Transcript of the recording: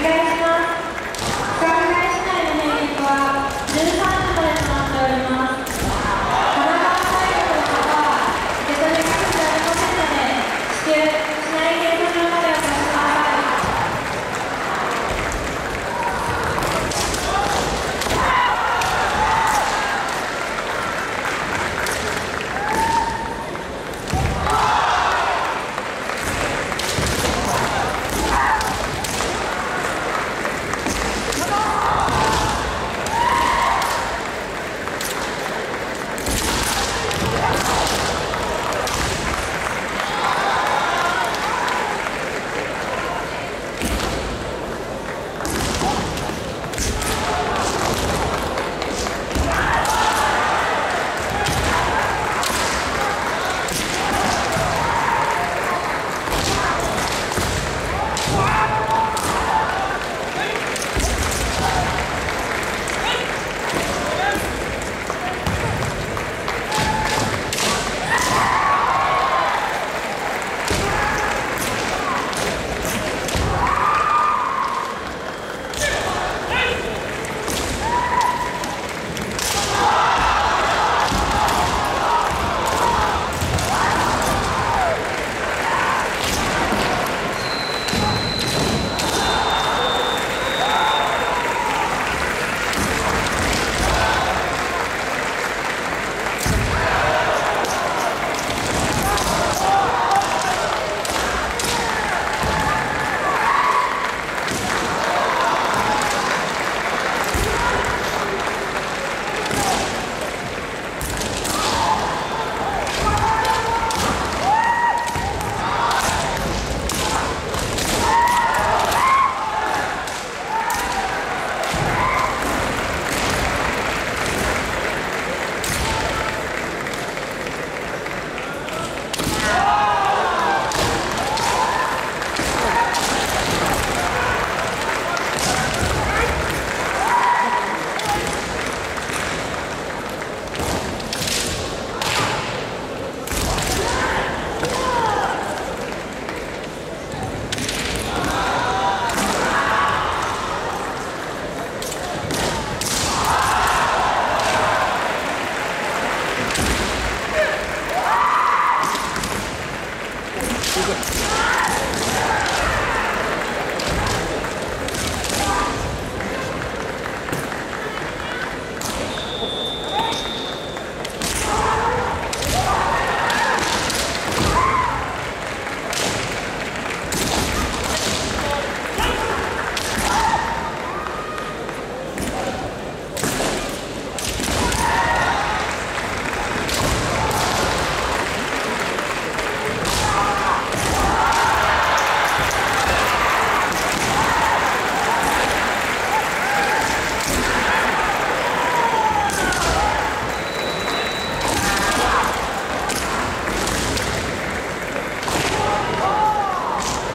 繰り返します